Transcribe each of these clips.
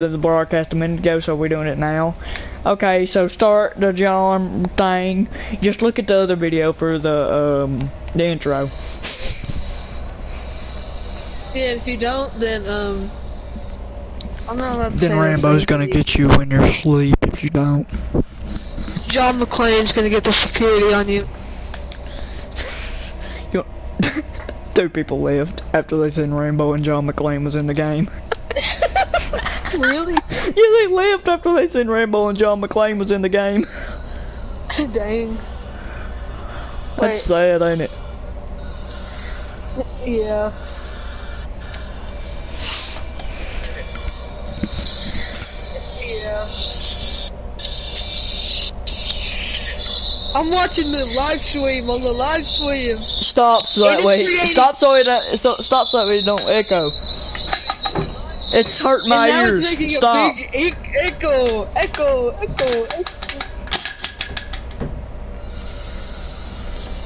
the broadcast a minute ago, so we're doing it now. Okay, so start the John thing. Just look at the other video for the um the intro. Yeah, if you don't, then um, I'm not allowed to Then say Rambo's gonna get you in your sleep if you don't. John McClane's gonna get the security on you. You- Two people left after they seen Rambo and John McClane was in the game. Really? yeah, they left after they seen Rambo and John McClane was in the game. Dang. That's Wait. sad, ain't it? Yeah. Yeah. I'm watching the live stream on the live stream. Stop so that way. Stop so it so, stop so it don't echo. It's hurting my ears. Stop. e- echo, echo, echo, echo.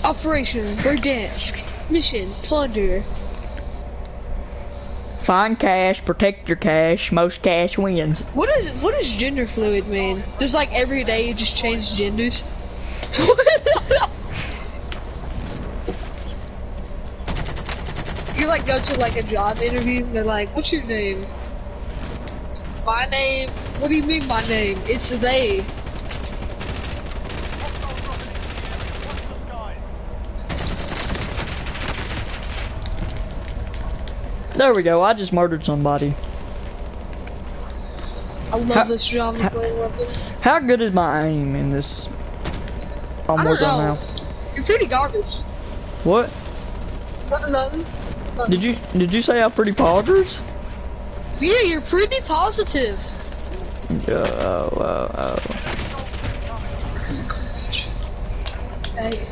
Operation Verdansk. Mission Plunder. Find cash, protect your cash. Most cash wins. What is what does gender fluid mean? There's like every day you just change genders. you like go to like a job interview and they're like, "What's your name?" My name. What do you mean my name? It's they. There we go. I just murdered somebody. I love How- this job. how-. How good is my aim in this? On I don't Warzone know. now. You're pretty garbage. What? Nothing. Did you did you say I'm pretty poggers? Yeah, you're pretty positive. Oh, oh, oh. Hey.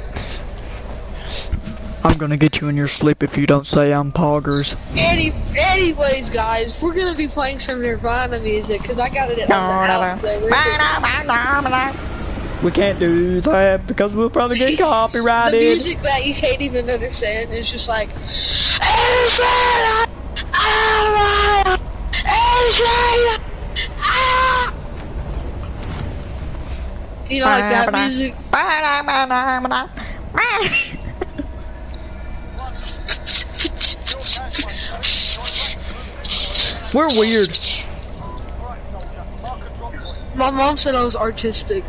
I'm gonna get you in your sleep if you don't say I'm poggers. Any, anyways, guys, we're gonna be playing some Nirvana music because I got it at the house. so we're gonna- We can't do that because we'll probably get copyrighted. The music that you can't even understand is just like. "Israel, Israel, ah." You know, like that music. We're weird. My mom said I was artistic.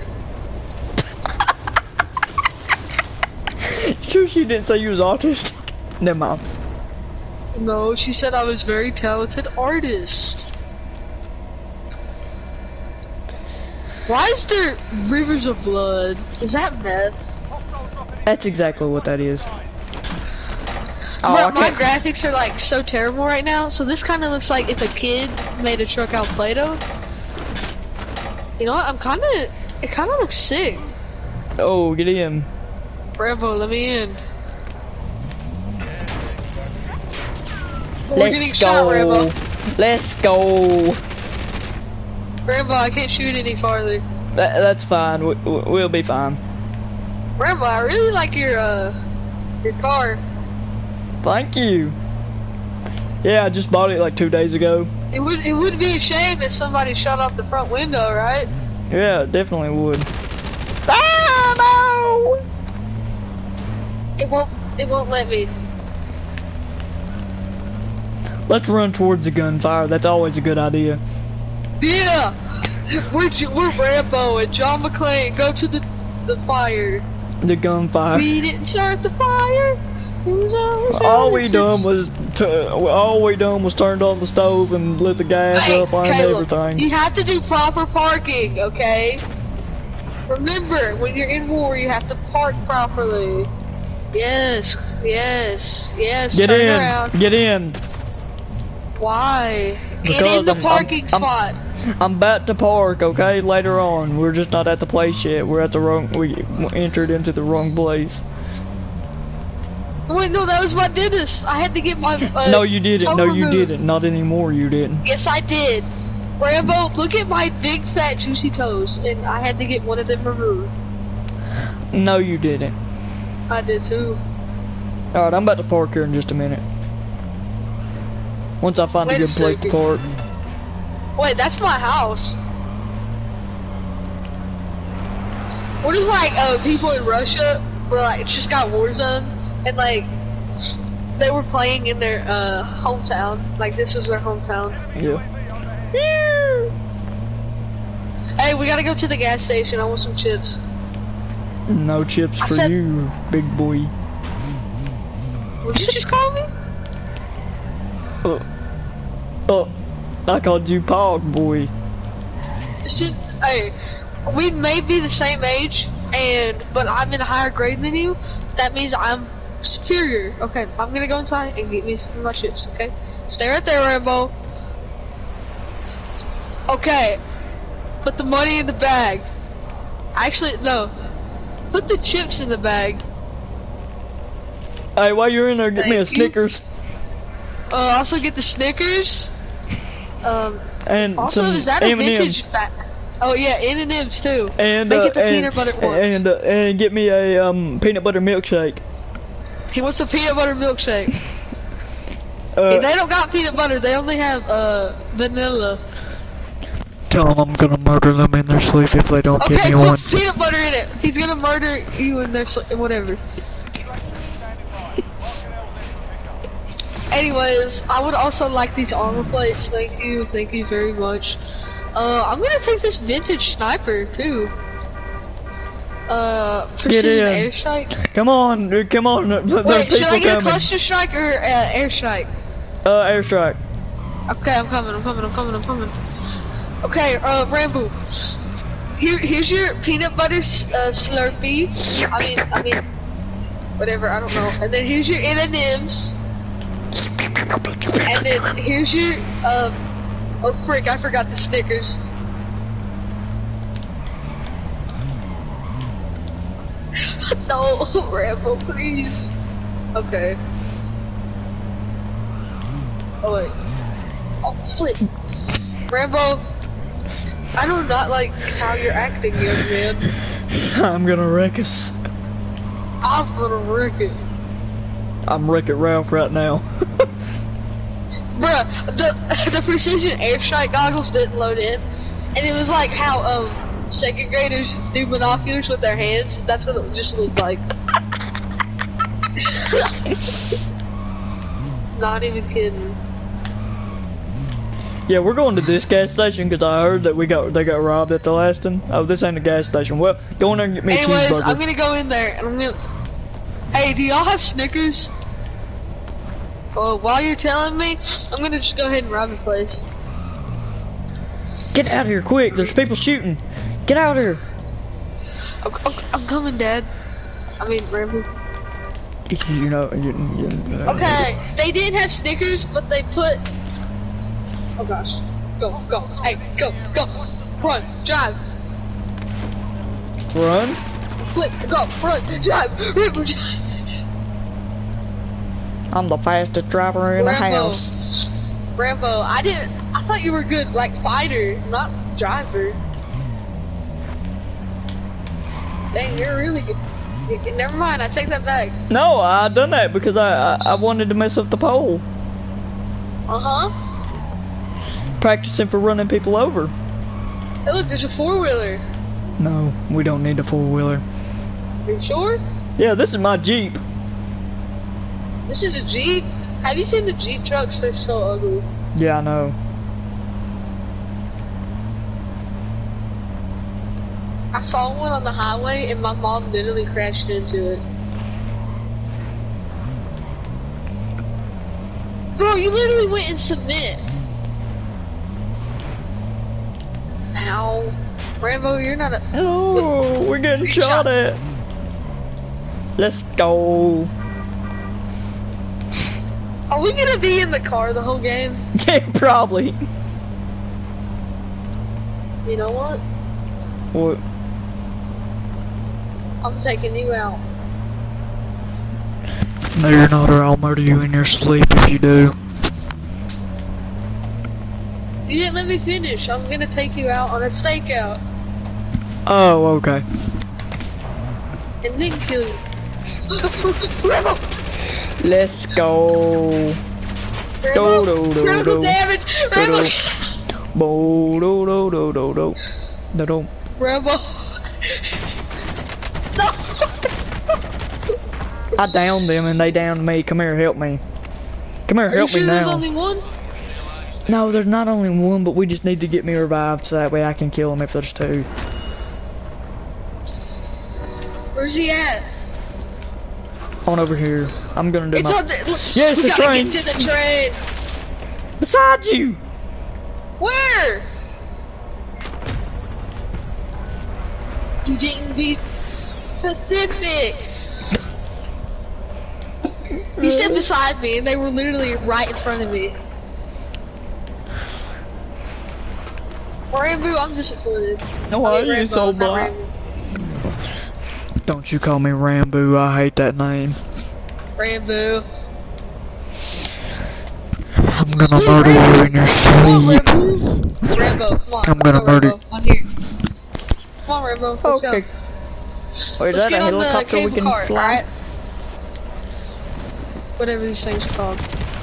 Sure, she didn't say you was autistic. Never mind. No, she said I was very talented artist. Why is there rivers of blood? Is that meth? That's exactly what that is. Oh, my, my graphics are like so terrible right now, so this kind of looks like if a kid made a truck out of Play-Doh. You know what? I'm kind of. It kind of looks sick. oh, get in. Bravo, let me in. Let's shot, Rambo. Let's go. Rambo, I can't shoot any farther. That, that's fine. We, we'll be fine. Rambo, I really like your uh your car. Thank you. Yeah, I just bought it like two days ago. It would it would be a shame if somebody shot off the front window, right? Yeah, it definitely would. Ah, no! It won't won't let me. Let's run towards the gunfire. That's always a good idea. Yeah, we're we're Rambo and John McClane. Go to the the fire. The gunfire. We didn't start the fire. All we done was to, all we done was turned on the stove and lit the gas Hey, up on everything. You have to do proper parking, okay? Remember, when you're in war, you have to park properly. Yes, yes, yes. Get turn in, Around. get in. Why? Get in the I'm- parking I'm- spot. I'm about to park, okay? Later on, we're just not at the place yet. We're at the wrong. We entered into the wrong place. Wait, no, that was my dentist. I had to get my. Uh, no, you didn't. No, you removed. didn't. Not anymore. You didn't. Yes, I did. Rambo, look at my big fat juicy toes, and I had to get one of them removed. No, you didn't. I did too. All right, I'm about to park here in just a minute. Once I find Wait a a good place to park. Wait, that's my house. What if like uh, people in Russia were like it's just got Warzone and like they were playing in their uh, hometown, like this was their hometown. Yeah. Hey, we gotta go to the gas station. I want some chips. No chips for said- you, big boy. Would you just call me? Oh, oh, I called you Pog boy. Hey, we may be the same age, and but I'm in a higher grade than you. That means I'm superior. Okay, I'm gonna go inside and get me some of my chips. Okay, stay right there, Rambo. Okay, put the money in the bag. Actually, no, put the chips in the bag. Hey, while you're in there, get me a you. Snickers Uh, also get the Snickers. Um, and also some is that a vintage. Oh yeah, M and M's too. And Make uh, it the and peanut butter ones. and uh, and get me a um peanut butter milkshake. He wants a peanut butter milkshake. Uh, they don't got peanut butter. They only have uh vanilla. Tell them I'm gonna murder them in their sleep if they don't Okay, give me put one. peanut butter in it. He's gonna murder you in their sleep. whatever. Anyways, I would also like these armor plates. Thank you, thank you very much. Uh, I'm gonna take this vintage sniper too. Uh, Get in. airstrike. Come on, dude, come on. There there are Wait, should I get a coming. cluster strike or uh, airstrike? Uh, airstrike. Okay, I'm coming, I'm coming, I'm coming, I'm coming. Okay, uh, Rambo. Here, here's your peanut butter uh, Slurpee. I mean, I mean, whatever, I don't know. And then here's your M&Ms. And then here's your, um, oh frick, I forgot the Snickers. no, Rambo, please. Okay. Oh wait. Oh, flip. Rambo, I do not like how you're acting, young man. I'm gonna wreck us. I'm gonna wreck it. I'm wrecking Ralph right now. Bruh, the, the precision airstrike goggles didn't load in. And it was like how, um, second graders do binoculars with their hands. That's what it just looked like. Not even kidding. Yeah, we're going to this gas station because I heard that we got they got robbed at the last one. Oh, this ain't a gas station. Well, go in there and get me a Anyways, cheeseburger. I'm gonna go in there and I'm gonna. Hey, do y'all have Snickers? Well, while you're telling me, I'm gonna just go ahead and rob the place. Get out of here quick! There's people shooting. Get out of here! I'm, I'm, I'm coming, Dad. I mean, Rambo. You know. You, you, Okay, they didn't have Snickers, but they put. Oh gosh. Go, go, hey, go, go. Run, drive, Run. flip, go, run, drive, Rambo, drive. I'm the fastest driver in the Rambo. house. Rambo, I didn't. I thought you were good, like fighter, not driver. Dang, you're really good. You- you- Never mind, I take that back. No, I done that because I, I I wanted to mess up the pole, Uh huh. Practicing for running people over. Hey, look, there's a four wheeler. No, we don't need a four wheeler. Are you sure? Yeah, this is my Jeep. This is a Jeep. Have you seen the Jeep trucks? They're so ugly. Yeah, I know. I saw one on the highway and my mom literally crashed into it. Bro, you literally went in cement. Ow. Rambo, you're not a. Oh, we're getting shot shot. at. Let's go. Are we gonna be in the car the whole game? Yeah, probably. You know what? What? I'm taking you out. No, you're not, or I'll murder you in your sleep if you do. You didn't let me finish. I'm gonna take you out on a stakeout Oh, okay. and then kill you. Rambo! Let's go. Rambo! Do, do, do, Critical do. damage! Rambo! do. Do do do do do. Do do. Rambo. no. I downed them and they downed me. Come here, help me. Come here, Are you help sure me there's now. only one? No, there's not only one, but we just need to get me revived so that way I can kill him if there's two. Where's he at? On over here. I'm gonna do It's my on the. Look, we the train. Get to the train. beside you. Where? You didn't be specific. You stood beside me, and they were literally right in front of me. Rambo, I'm disappointed. No, I I mean, you Rambo, so not black. Rambo. Don't you call me Rambo. I hate that name. Rambo. I'm gonna Wait, murder Rambo. you in your Come on, sleep. Rambo. Rambo, come on. I'm gonna go, murder- Rambo. I'm here. Come on, Rambo. Let's Okay. go. Wait, is Let's that a helicopter we can car, fly? alright? Whatever these things are called.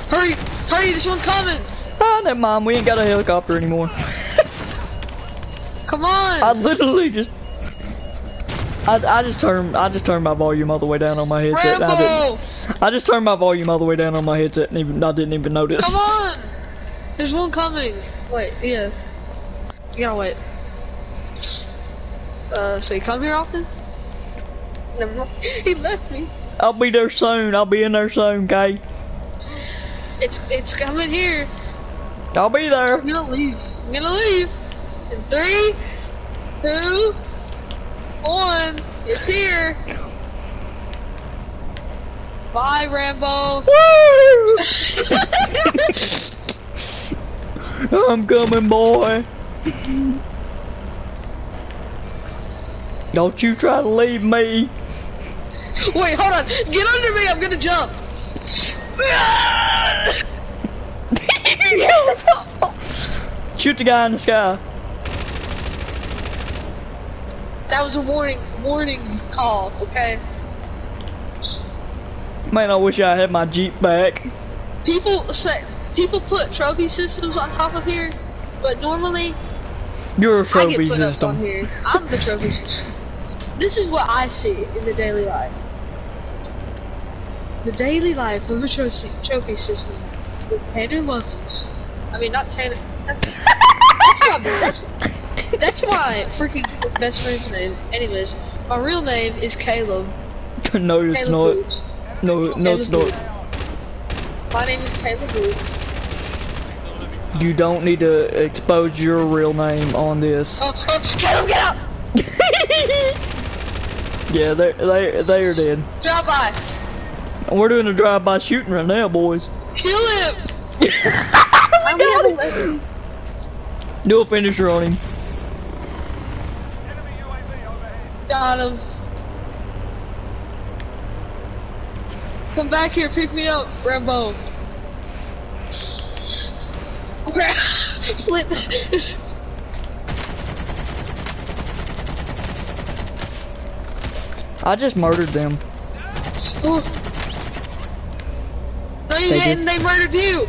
Hurry! Hurry, there's one coming! Ah, never mind. We ain't got a helicopter anymore. Come on! I literally just. I, I just turned I just turned my volume all the way down on my headset. I, didn't, I just turned my volume all the way down on my headset and even I didn't even notice. Come on! There's one coming. Wait, yeah. You gotta wait. Uh, so you come here often? Never mind. He left me. I'll be there soon. I'll be in there soon, okay? It's it's coming here. I'll be there. I'm gonna leave. I'm gonna leave. In three, two, one. It's here. Bye, Rambo. Woo! I'm coming, boy. Don't you try to leave me. Wait, hold on. Get under me. I'm gonna jump. Shoot the guy in the sky. That was a warning, warning call. Okay. Man, I wish I had my Jeep back. People say people put trophy systems on top of here, but normally You're a I get trophy put up on system. here. I'm the trophy system. This is what I see in the daily life. The daily life of a trophy, trophy system with Tanner Muffins. I mean, not Tanner. That's, that's, that's, that's my freaking best friend's name. Anyways, my real name is Caleb. no, it's not. No, no, it's Caleb not. My name is Caleb Boots. You don't need to expose your real name on this. Oh, oh, Caleb, get out! yeah, they're, they're, they're dead. Drop by. We're doing a drive-by shooting right now, boys. Kill him! I only have 11. Do a finisher on him. Got him. Come back here, pick me up, Rambo. Flip. I just murdered them. Oh. No, you They didn't. They murdered you.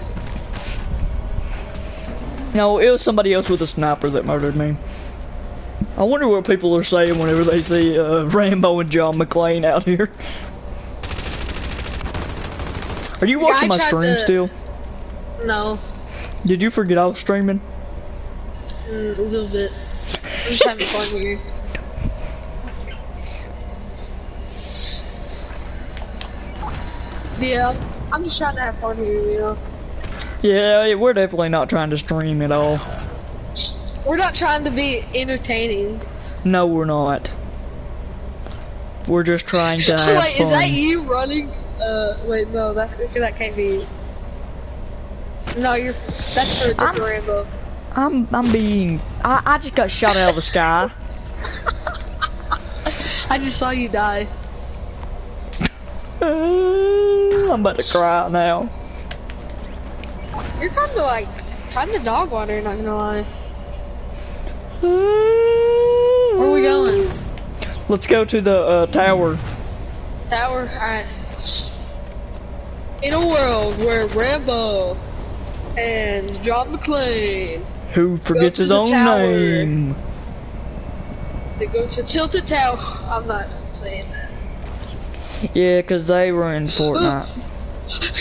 No, it was somebody else with a sniper that murdered me. I wonder what people are saying whenever they see uh, Rambo and John McClane out here. Are you watching my stream to- still? No. Did you forget I was streaming? Mm, a little bit. I'm just having fun here. Yeah, I'm just trying to have fun here, you know. Yeah, we're definitely not trying to stream at all. We're not trying to be entertaining. No, we're not. We're just trying to have wait, fun. is that you running? Uh, wait, no, that's that can't be. No, you're. That's for I'm- Rambo. I'm I'm being I, I just got shot out of the sky. I just saw you die. Uh, I'm about to cry now. You're kind of like, kind of dog water. Not gonna lie. Where are we going? Let's go to the uh, tower. Tower. Alright. In a world where Rambo and John McClane Who forgets his own tower. name? They go to Tilted Tower. I'm not saying that. Yeah, 'cause they were in Fortnite.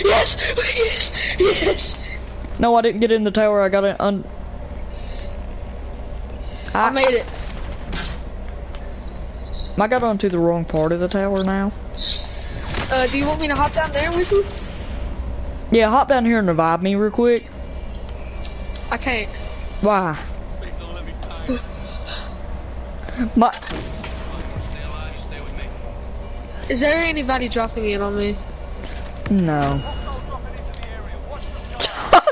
Yes, yes, yes. No, I didn't get in the tower. I got it un. I made it. I got onto the wrong part of the tower now. Uh, do you want me to hop down there with you? Yeah, hop down here and revive me real quick. I can't. Why? My Is there anybody dropping in on me? no.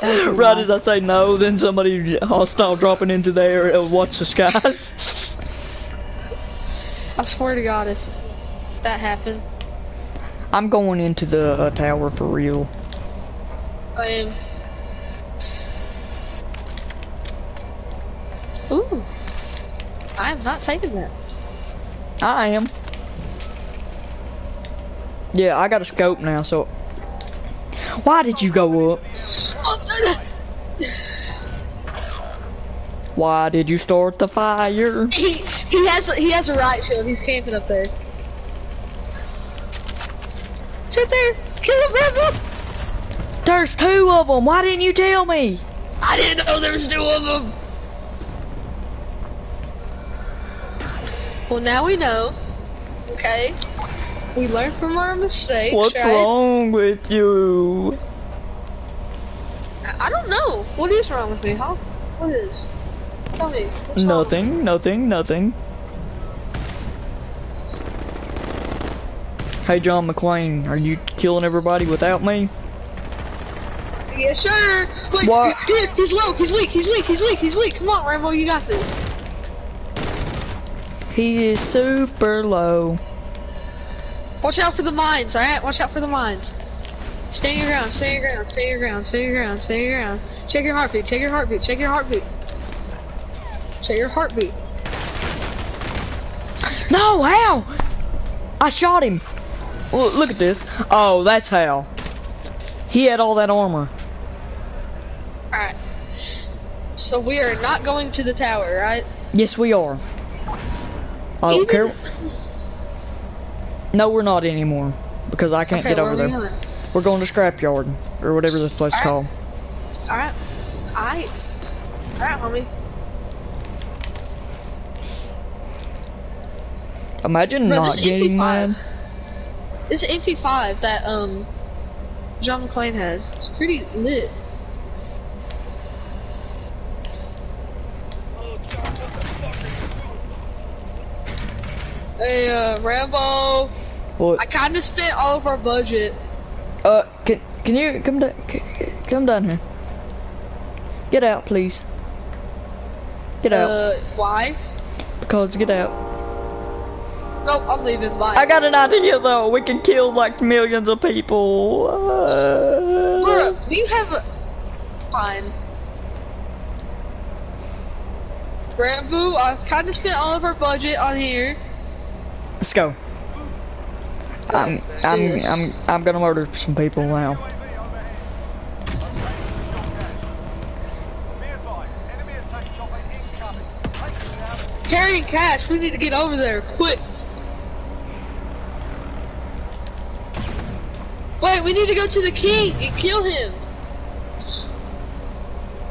right as I say no, then somebody hostile dropping into the area. Watch the skies. I swear to God, if that happened, I'm going into the uh, tower for real. I am. Ooh. I am not taking that. I am. Yeah, I got a scope now, so. Why did you go up? Why did you start the fire? He he has a, he has a right shield. He's camping up there. Sit there. Kill him, Rebel. There's two of them. Why didn't you tell me? I didn't know there was two of them. Well, now we know. Okay. We learned from our mistakes. What's right? wrong with you? I don't know. What is wrong with me, huh? What is? Tell me. Nothing, nothing, nothing. Hey, John McClane, are you killing everybody without me? Yes, sir. Wait, What? he- he's low. He's weak. He's weak. He's weak. He's weak. Come on, Rambo. You got this. He is super low. Watch out for the mines, alright? Watch out for the mines. Stay your ground, stay your ground, stay your ground, stay your ground, stay your ground. Check your heartbeat, check your heartbeat, check your heartbeat. Check your heartbeat. No, how? I shot him. Look, look at this. Oh, that's how. He had all that armor. Alright. So we are not going to the tower, right? Yes, we are. I don't Even- care. No, we're not anymore because I can't Okay, get where over are we there. We're going to scrapyard or whatever this place is called. Alright. Alright. Alright, homie. Imagine Bro, not this getting MP5 mad. This MP5 that, um, John McClane has, it's pretty lit. Hey, uh, Rambo. What? I kind of spent all of our budget. Uh, can can you come down? Come down here. Get out, please. Get out. Uh, why? Because get out. Nope, I'm leaving. Bye. I got an idea though. We can kill like millions of people. Uh, Laura, do you have a... Fine. Rambo, I've kind of spent all of our budget on here. let's go. I'm I'm I'm I'm gonna murder some people now. Carrying cash, we need to get over there, quick. Wait, we need to go to the king and kill him.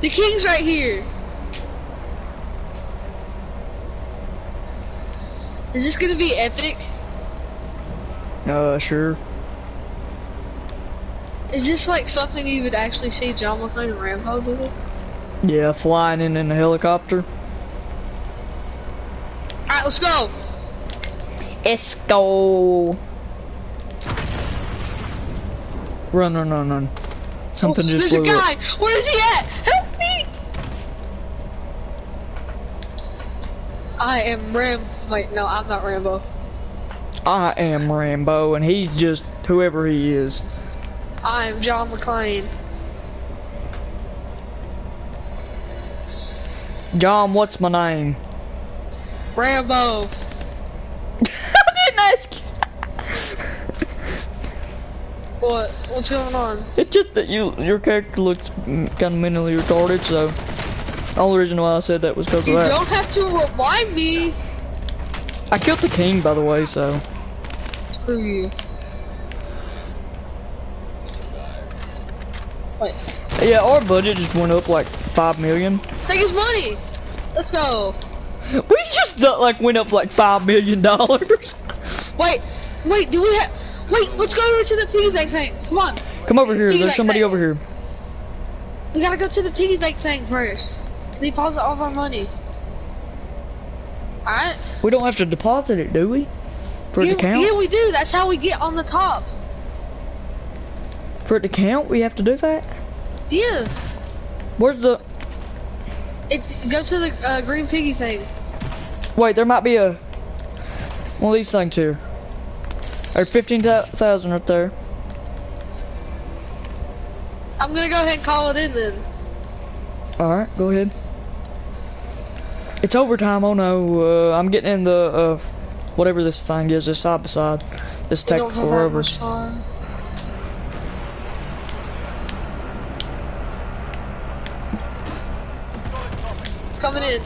The king's right here. Is this gonna be epic? Uh, sure. Is this like something you would actually see John McClane and Rambo do? Yeah, flying in in a helicopter. Alright, let's go. Let's go. Run, run, run, run. Something Oh, just There's blew a up. guy. Where is he at? Help me! I am Ram. Wait, no, I'm not Rambo. I am Rambo, and he's just whoever he is. I am John McClane. John, what's my name? Rambo. I didn't ask you. What? What's going on? It's just that you, your character looks kind of mentally retarded, so the Only reason why I said that was because of that. You don't have to remind me. I killed the king, by the way, so. Screw you. Wait. Yeah, our budget just went up like five million. Take his money. Let's go. We just uh, like went up like five million dollars. Wait. Wait. Do we have? Wait. Let's go over to the piggy bank thing. Come on. Come over here. Piggy There's somebody over here. We gotta go to the piggy bank thing first. Deposit all of our money. Alright? We don't have to deposit it, do we? For it Yeah, to count? yeah, we do. That's how we get on the top. For it to count, we have to do that? Yeah. Where's the... It go to the uh, green piggy thing. Wait, there might be a... One of these things here. Or 15,000 right there. I'm gonna go ahead and call it in then. Alright, go ahead. It's overtime, oh no. Uh, I'm getting in the, uh, whatever this thing is, this side by side. This We don't have that rubber. It's coming in.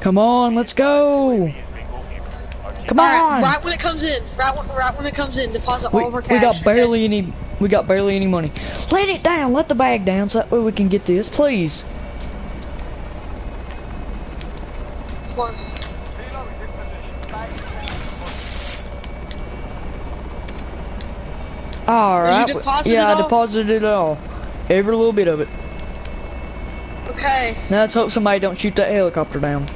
Come on, let's go! Come on! right when it comes in. Right when, right when it comes in, deposit We, all of our cash. we got barely any, we got barely any money. Let it down, let the bag down so that way we can get this, please. Alright, yeah, I deposited it all. Every little bit of it. Okay. Now let's hope somebody don't shoot that helicopter down.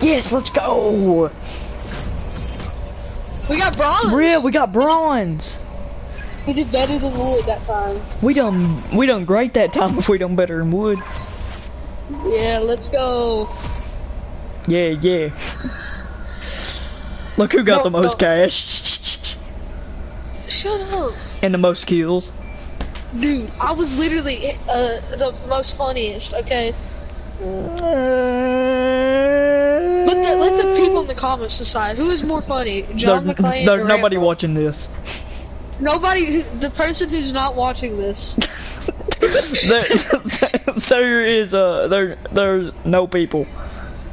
Yes, let's go! We got bronze. Real, we got bronze! We did better than wood that time. We done, we done great that time if we done better than wood. Yeah, let's go. Yeah, yeah. Look who got No, the most no. cash. Shut up. and the most kills. Dude, I was literally uh, the most funniest, okay? Let the, let the people in the comments decide who is more funny, John There- McClane there's or nobody Rambo? watching this. Nobody, the person who's not watching this. there, there is uh there there's no people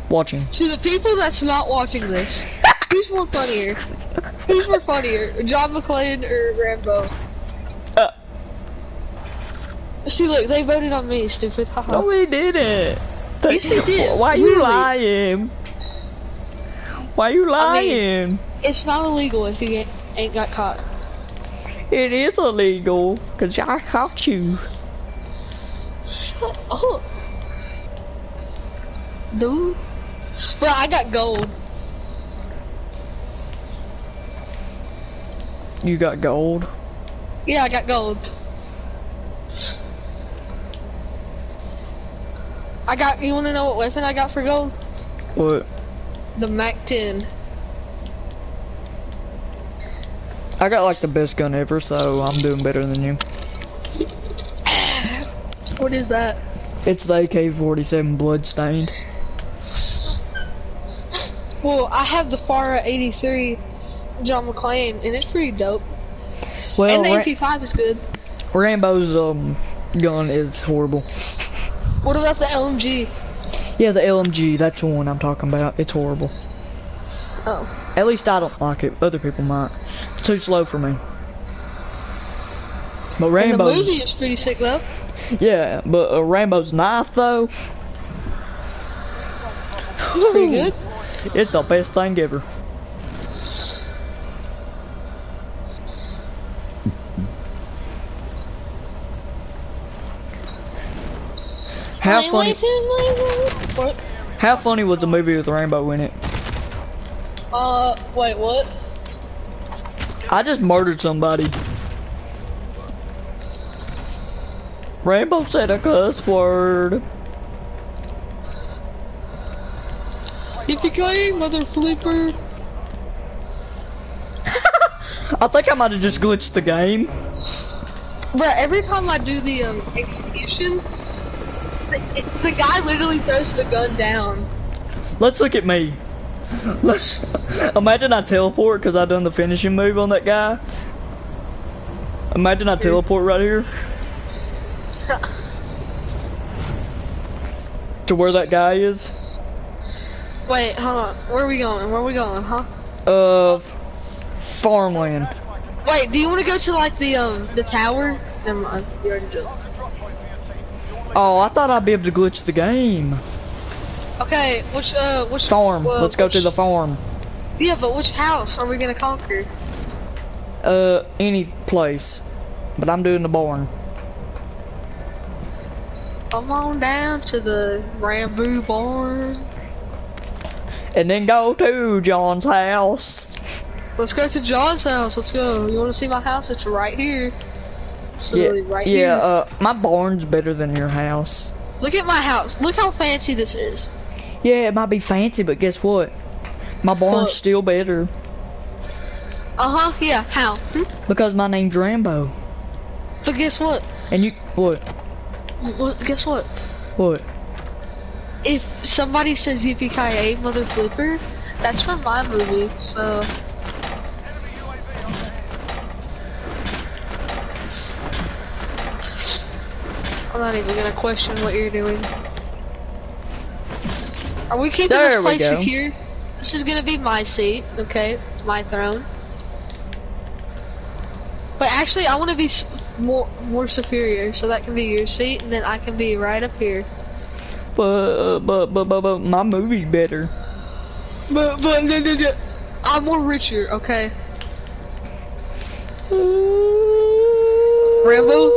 watching. To the people that's not watching this, who's more funnier? Who's more funnier, John McClane or Rambo? Uh, See, look, they voted on me, stupid. Haha. no, we didn't. Yes, they did. Why you Really. lying? Why are you lying? It's not illegal if you ain't, ain't got caught. it is illegal, cause I caught you. Shut up. Dude. Bro, I got gold. You got gold. Yeah, I got gold. I got, you wanna know what weapon I got for gold? What? The MAC 10. I got like the best gun ever, so I'm doing better than you. What is that? It's the AK-47 Bloodstained. Well, I have the FARA 83 John McClane, and it's pretty dope. Well, and the Ra- MP5 is good. Rambo's um gun is horrible. What about the LMG? Yeah, the LMG, that's the one I'm talking about. It's horrible. Oh. At least I don't like it. Other people might. It's too slow for me. But And the Rambo's, movie is pretty sick though. yeah, but uh, Rambo's knife though, Pretty good. it's the best thing ever. How funny? How funny was the movie with Rainbow in it? Uh, wait, what? I just murdered somebody. Rainbow said a cuss word. If you Yippee mother flipper. I think I might have just glitched the game. Bruh, every time I do the um, execution, the, the guy literally throws the gun down. Let's look at me. Imagine I teleport because I done the finishing move on that guy. Imagine I teleport right here to where that guy is. Wait, hold on. Where are we going? Where are we going, huh? Uh, farmland. Wait, do you want to go to like the um the tower? Never mind. You already did. Oh, I thought I'd be able to glitch the game. Okay, which uh which Farm. uh, Let's go which- to the farm. Yeah, but which house are we gonna conquer? Uh, any place. But I'm doing the barn. Come on down to the Rambo barn. And then go to John's house. Let's go to John's house. Let's go. You want to see my house? It's right here. Yeah, right yeah, here. uh, my barn's better than your house. Look at my house. Look how fancy this is. Yeah, it might be fancy, but guess what? My barn's What? still better. Uh huh. Yeah. How? Hmm? Because my name's Rambo. But guess what? And you, what? Well, guess what? What? If somebody says yippee mother flipper, that's from my movie. So not even gonna question what you're doing. Are we keeping There this place secure? This is gonna be my seat, okay? My throne. But actually, I want to be more more superior, so that can be your seat, and then I can be right up here. But, but, but, but, but my movie's better. But but no, no, no. I'm more richer, okay? Rambo,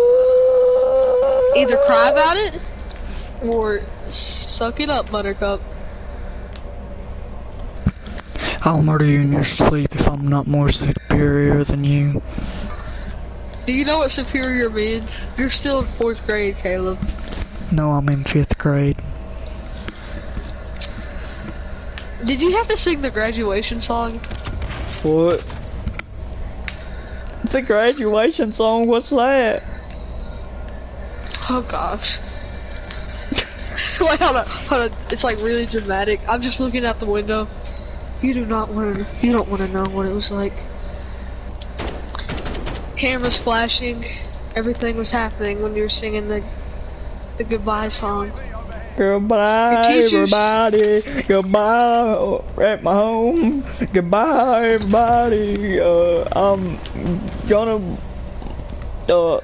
either cry about it or suck it up, Buttercup. I'll murder you in your sleep if I'm not more superior than you. Do you know what superior means? You're still in fourth grade, Caleb. No, I'm in fifth grade. Did you have to sing the graduation song? What? The graduation song, what's that? Oh gosh. Wait, hold on, hold on. It's like really dramatic. I'm just looking out the window. You do not want to. You don't want to know what it was like. Cameras flashing. Everything was happening when you were singing the the goodbye song. Goodbye, everybody. Goodbye at my home. Goodbye, everybody. Uh, I'm gonna uh,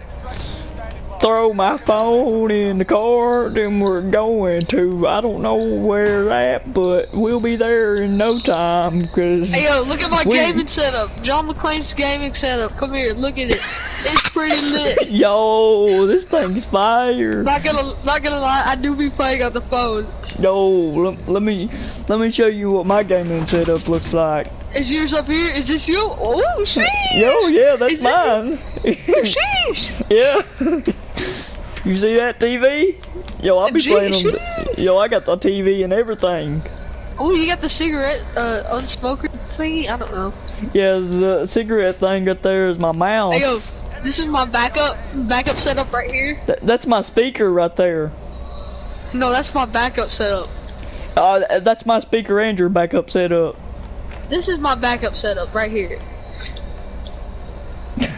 throw my phone in the car, and we're going to. I don't know where at, but we'll be there in no time. Cause Hey yo, look at my We- gaming setup. John McClane's gaming setup. Come here, look at it. It's pretty lit. yo, this thing's fire. Not gonna, not gonna lie, I do be playing on the phone. Yo, let, let me let me show you what my gaming setup looks like. Is yours up here? Is this you? Oh, sheesh! Yo, yeah, that's Is mine. Sheesh! yeah. you see that TV? Yo, I'll be playing on. The, yo, I got the TV and everything. Oh, you got the cigarette, uh, unsmoker thingy? I don't know. Yeah, the cigarette thing right there is my mouse. This is my backup, backup setup right here. Th- that's my speaker right there. No, that's my backup setup. Uh, that's my speaker and your backup setup. This is my backup setup right here.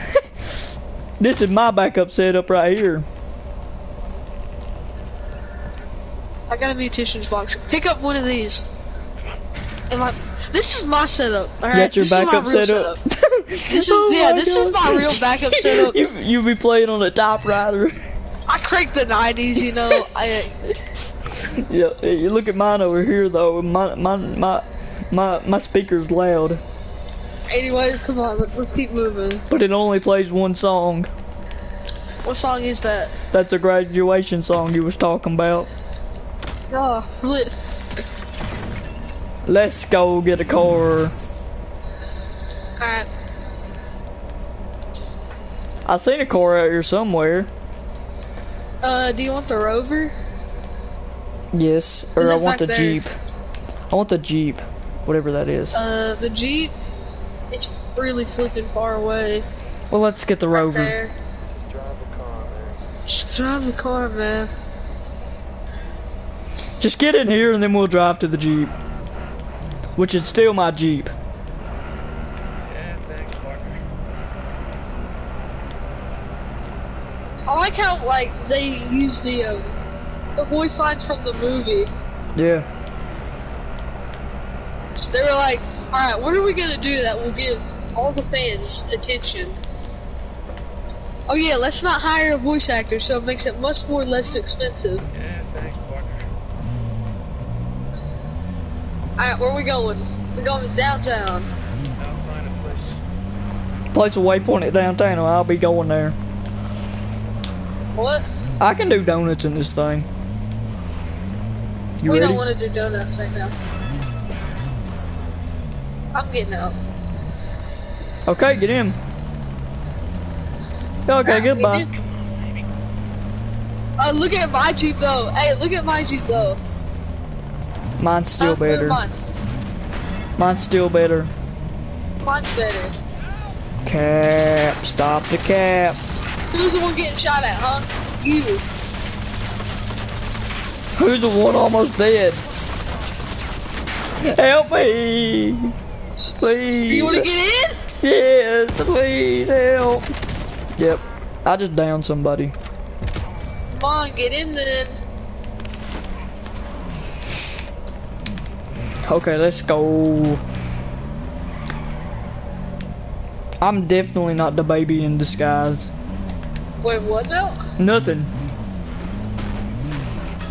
This is my backup setup right here. I got a mutations box. Pick up one of these. Am I? This is my setup. All You got your this backup real setup. This is Oh yeah. This God. is my real backup setup. you you be playing on the top rider. I crank the '90s, you know. I yeah, you look at mine over here though. My my my my my speaker's loud, Anyways, come on, let's, let's keep moving. but it only plays one song. What song is that? That's a graduation song you was talking about. Oh, lit. Let's go get a car. Alright. I seen a car out here somewhere. Uh, do you want the Rover? Yes, or I want the there? Jeep. I want the Jeep, whatever that is. Uh, the Jeep. It's really flipping far away. Well, let's get the Rover. There. Just drive the car, man. Just get in here and then we'll drive to the Jeep. Which is still my Jeep. I like how like they use the um, the voice lines from the movie. Yeah. They were like, all right, what are we gonna do that will give all the fans attention? Oh yeah, let's not hire a voice actor, so it makes it much more less expensive. Yeah, thanks, partner. Alright, where we going? We're going to downtown. I'll find a place. Place a waypoint at downtown, and I'll be going there. What? I can do donuts in this thing. You we ready? don't want to do donuts right now. I'm getting out. Okay, get in. Okay, goodbye. Uh, look at my Jeep though. Hey, look at my Jeep though. Mine's still better. Mine. Mine's still better. Mine's better. Cap, stop the cap. Who's the one getting shot at, huh? You. Who's the one almost dead? Help me! Please. You wanna get in? Yes, please help. Yep, I just downed somebody. Come on, get in then. Okay, let's go. I'm definitely not the baby in disguise. Wait, what now? Nothing.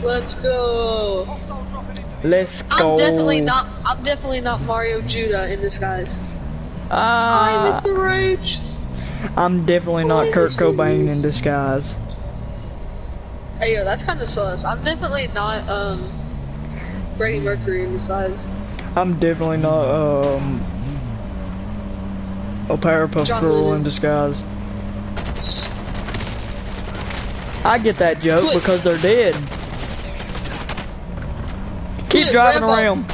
Let's go. Let's go. I'm definitely not. I'm definitely not Mario Judah in disguise. Ah. Hi, Ah, Mr. Rage. I'm definitely not Kurt Cobain in disguise. Hey, yo, that's kind of sus. I'm definitely not um Freddie Mercury in disguise. I'm definitely not um a Powerpuff John Girl Lennon. in disguise. I get that joke Look. because they're dead. Keep Look, driving Grandpa. around.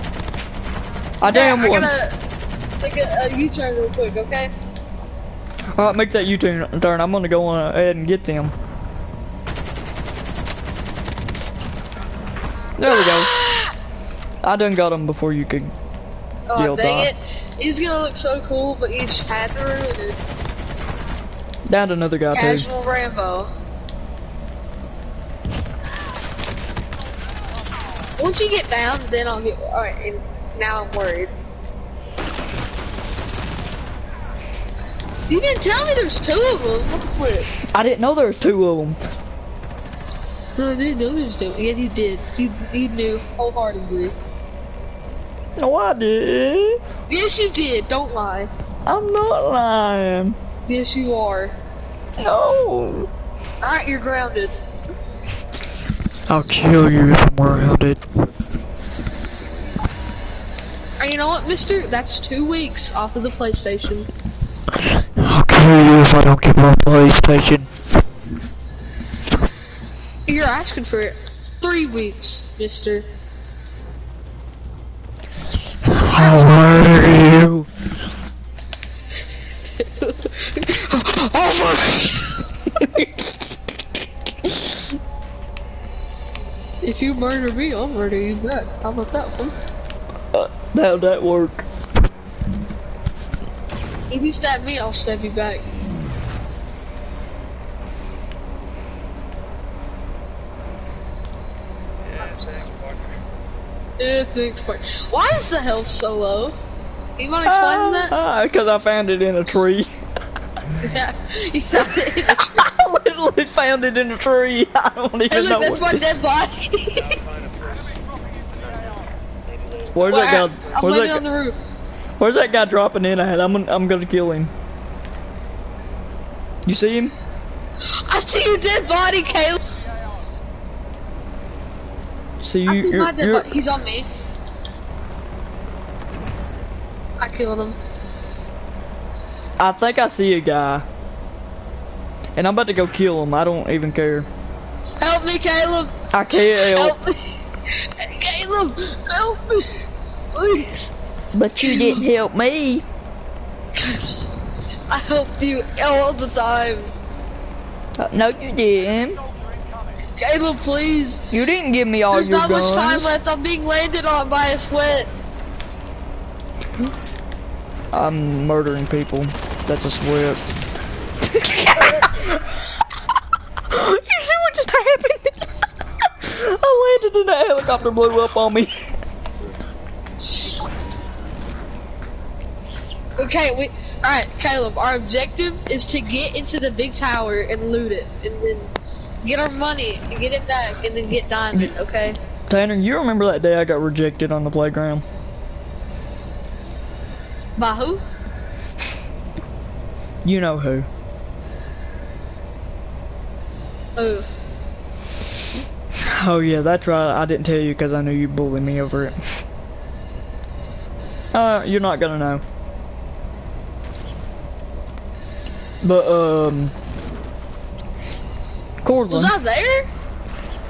I damn I one. gotta take a, a U-turn real quick, okay? Alright, make that U-turn. turn. I'm gonna go on ahead and get them. There we go. I done got him before you could. Oh, Deal dang done. it. He's gonna look so cool, but he just had to ruin it. Down to another guy too. Casual Rambo. Once you get down, then I'll get. Alright, and now I'm worried. You didn't tell me there's two of them. What the flip? I didn't know there was two of them. No, I didn't know there's two. Yeah, you did. You, you knew wholeheartedly. No, I did. Yes, you did. Don't lie. I'm not lying. Yes, you are. No. Alright, you're grounded. I'll kill you if I'm grounded. And you know what, mister? That's two weeks off of the PlayStation. I'll kill you if I don't get my PlayStation. You're asking for it. Three weeks, mister. I'll murder you. If you murder me, I'll murder you back. How about that one? Uh, how'd that work? If you stab me, I'll stab you back. Yeah, thanks, partner. Yeah, thanks for Why is the health so low? You want to explain that? Ah, because I found it in a tree. Yeah. yeah. I literally found it in a tree. I don't hey, even know look, that's what my dead body. I'll find a place. Where's that guy? I'm Where's that, on the guy- roof. where's that guy dropping in at? I'm gonna, I'm gonna kill him. You see him? I see your dead body, Caleb. See you? I you're- my you're- body. He's on me. I killed him. I think I see a guy. And I'm about to go kill him. I don't even care. Help me, Caleb. I can't help. Help me. Caleb, help me. Please. But you didn't help me. I helped you all the time. Uh, no, you didn't. Gable, please. You didn't give me all There's your guns. There's not much time left. I'm being landed on by a sweat. I'm murdering people. That's a sweat. you see what just happened? I landed and a helicopter blew up on me. Okay, we. Alright, Caleb, our objective is to get into the big tower and loot it, and then get our money and get it back and then get diamond, okay? Tanner, you remember that day I got rejected on the playground? By who? You know who. Oh. Oh yeah, that's right. I didn't tell you because I knew you'd bully me over it. Uh, you're not gonna know. But um, Cortland. Was I there?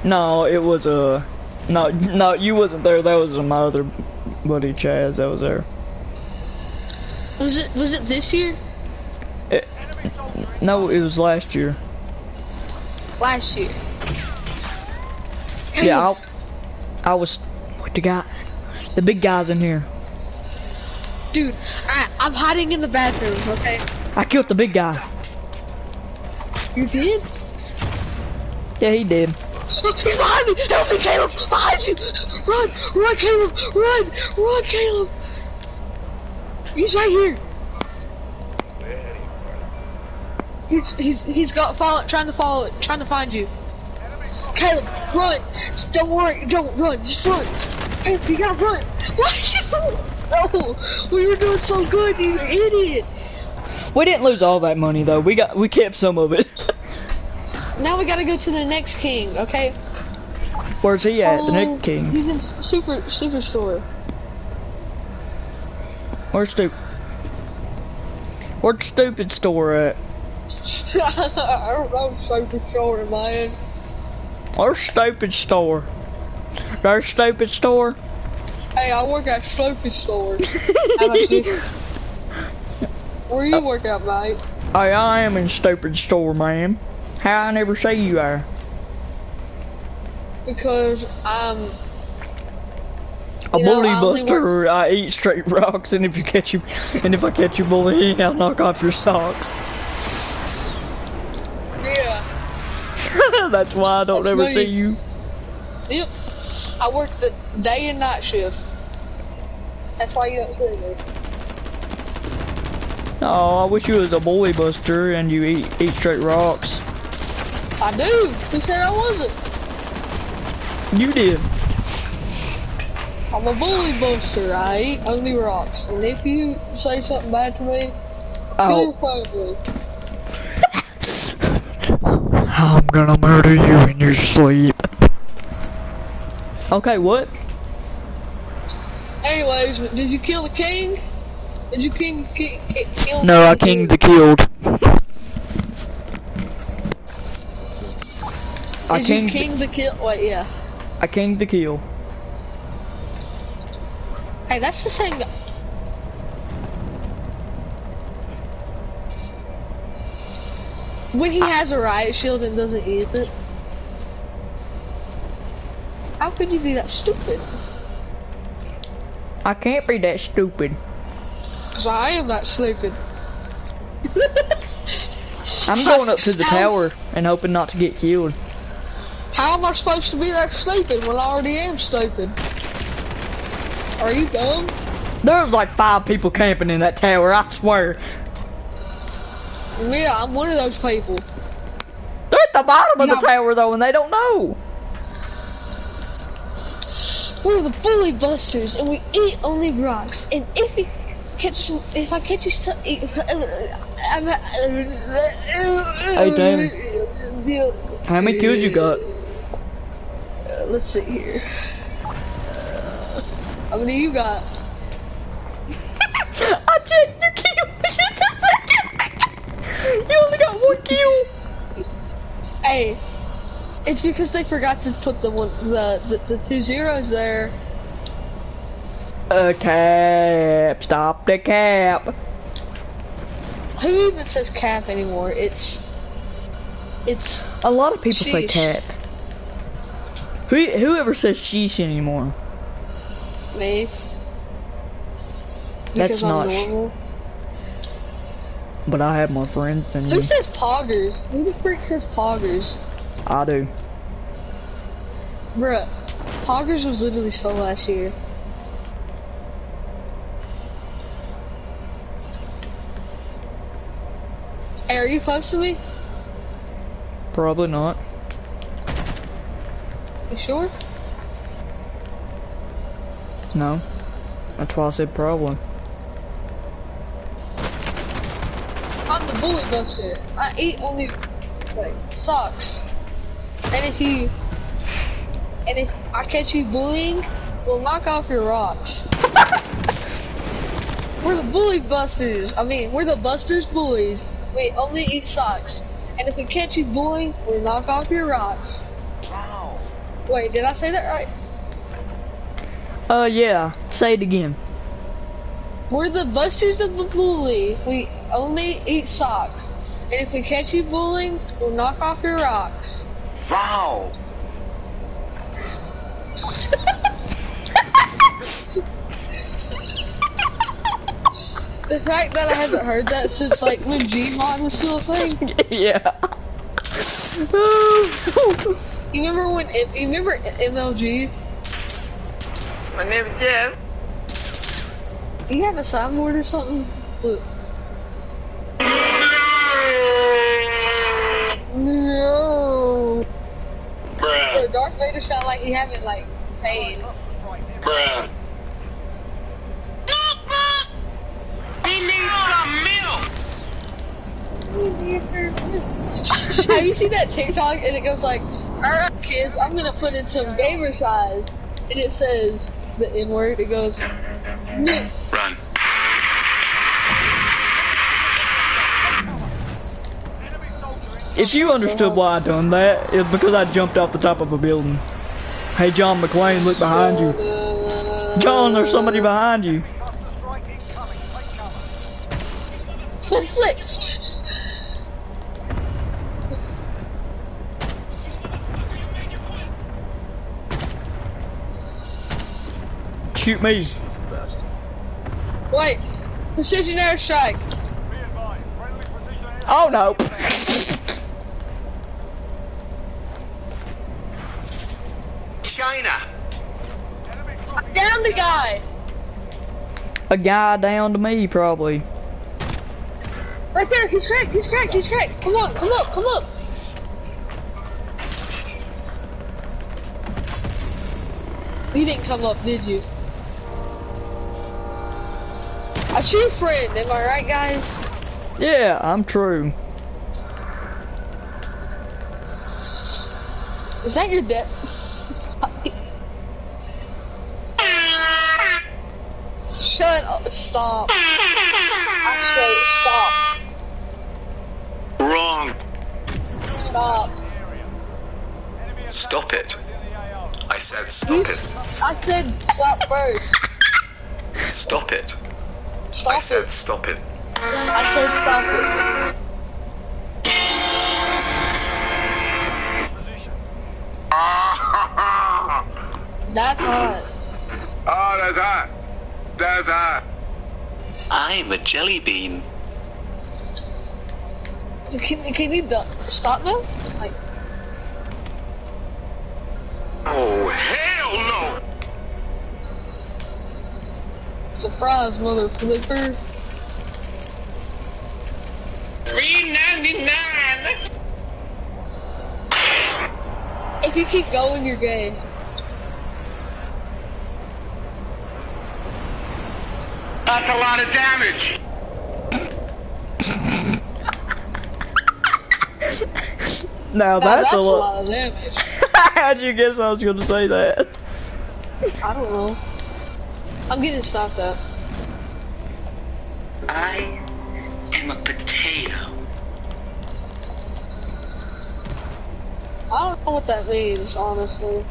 No, it was uh, no, no, you wasn't there. That was my other buddy Chaz that was there. Was it was it this year? No, it was last year. Last year. Yeah, I, I was with the guy, the big guys in here. Dude, I, I'm hiding in the bathroom, okay? I killed the big guy. You did? Yeah, he did. He's behind me! Help me, Caleb! Behind you! Run! Run, Caleb! Run! Run, Caleb! He's right here! Way ahead of you, brother. He's he's he's got follow trying to follow it, trying to find you. Caleb, run! Just don't worry, don't run, just run! Caleb, you gotta run! Why you No! We were doing so good, you idiot! We didn't lose all that money though. We got we kept some of it. Now we gotta go to the next king, okay? Where's he at? The next um, King. He's in super superstore. Where's stupid? Where's stupid store at? I don't know, superstore, man. Where's stupid store? There's stupid store. Hey, I work at Sloopy Store. Where you work at, mate? I I am in stupid store, ma'am. How I never say you are. Because I'm... A You know, bully I buster. I eat straight rocks, and if you catch you, and if I catch you bullying, I'll knock off your socks. yeah, That's why I don't That's ever see you. yep. I work the day and night shift. That's why you don't see me. Oh, I wish you was a bully buster and you eat eat straight rocks. I do. Who said I wasn't? You did. I'm a bully buster. I eat only rocks. And if you say something bad to me, oh. kill your Oh, family. I'm gonna murder you in your sleep. Okay, what? Anyways, did you kill the king? Did you king, ki- ki- kill? The king? No, I kinged the killed. I you king the kill? Wait, yeah. I kinged the kill. Hey, that's the same. guy. When he ah. has a riot shield and doesn't use it, how could you be that stupid? I can't be that stupid. Cause I am that stupid. I'm going up to the tower and hoping not to get killed. How am I supposed to be that stupid when I already am stupid? Are you dumb? There's like five people camping in that tower, I swear. Yeah, I'm one of those people. They're at the bottom of the tower though, and they don't know. We're the bully busters, and we eat only rocks. And if we catch, some, if I catch you, eat, I'm, uh, uh, uh, Hey, Tanner. How many kills you got? Let's see here. Uh, how many you got? I checked your kill just a second. you only got one kill. Hey, it's because they forgot to put the one, the the, the two zeros there. A cap. Stop the cap. Who even says cap anymore? It's, it's A lot of people say cap. Who whoever says sheesh anymore? me. That's Because not But I have more friends than Who you. says poggers? Who the freak says poggers? I do. Bruh, Poggers was literally so last year. Hey, are you close to me? Probably not. You sure? No. That's why I said probably. I'm the bully buster. I eat only like socks. And if you and if I catch you bullying, we'll knock off your rocks. we're the bully busters. I mean, we're the busters bullies. We only eat socks. And if we catch you bullying, we'll knock off your rocks. Wow. Wait, did I say that right? Uh, yeah. Say it again. We're the busters of the bully. We only eat socks. And if we catch you bullying, we'll knock off your rocks. Wow. The fact that I haven't heard that since like when Gmod was still a thing. yeah. You remember when you remember MLG? My name is Jeff. You have a soundboard or something? Look. No. Bruh. So Darth Vader sound like he haven't like paid. Bruh. He needs some milk. have you seen that TikTok and it goes like, alright kids, I'm gonna put in some gamer size. And it says the N word, it goes, "Milk." Run. If you understood why I done that, it's because I jumped off the top of a building. Hey, John McClane, look behind you. John, there's somebody behind you. Shoot me. Wait, precision airstrike. Oh no. China. Down the guy. A guy down to me, probably. Right there, he's cracked, he's cracked, he's cracked. Come on, come up, come up. You didn't come up, did you? A true friend, am I right, guys? Yeah, I'm true. Is that your debt? Shut up, stop. I say Wrong. stop, stop. Stop it. I said You, stop it. I said stop first. Stop it. Stop I said it. stop it. I said stop it. Ah, That's hot. oh, that's hot. That's hot. I'm a jelly bean. Can, can you do- stop now? Like, Oh, hell no! Surprise, mother flipper. Three ninety nine. If you keep going, you're gay. That's a lot of damage. Now Now, that's, a lot. of damage. How'd you guess I was gonna say that? I don't know. I'm getting stopped up. I am a potato. I don't know what that means, honestly.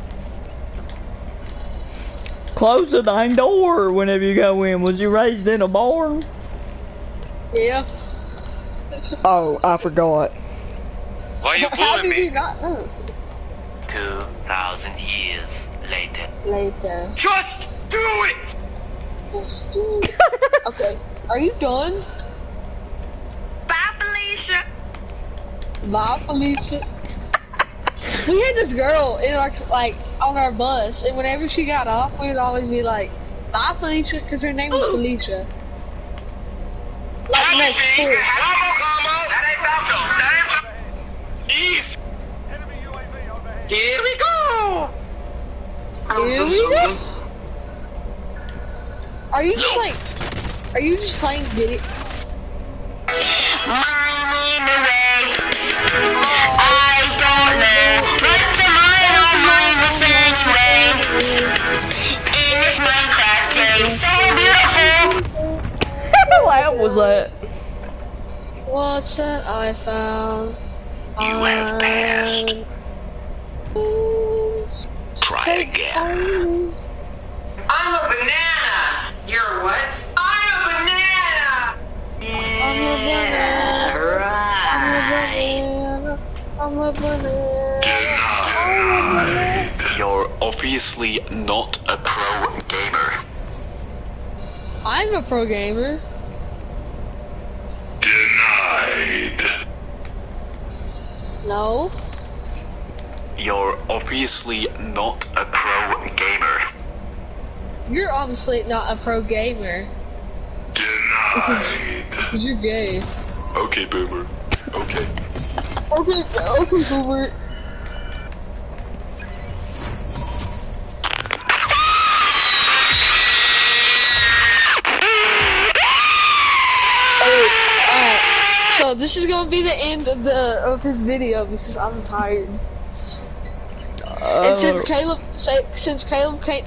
Close the dang door whenever you go in. Was you raised in a barn? Yeah. Oh, I forgot. Why you How bullying did you me? not know? 2,000 years later. Later. Just do it! Just do it. okay. Are you done? Bye, Felicia. Bye, Felicia. We had this girl in our like on our bus, and whenever she got off, we would always be like, "Bye, Felicia," because her name was Felicia. Like next door. East. Here we go. Here we go. Are you just like? Are you just playing video? what was that? What's that I found? You have passed. Try again. You're obviously not a pro gamer. I'm a pro gamer. Denied. No. You're obviously not a pro gamer. You're obviously not a pro gamer. Denied. Cause you're gay. Okay, boomer. Okay. Okay, okay, Boomer. Oh. So this is gonna be the end of the of his video because I'm tired. And since Uh, Caleb, say, since Caleb can't,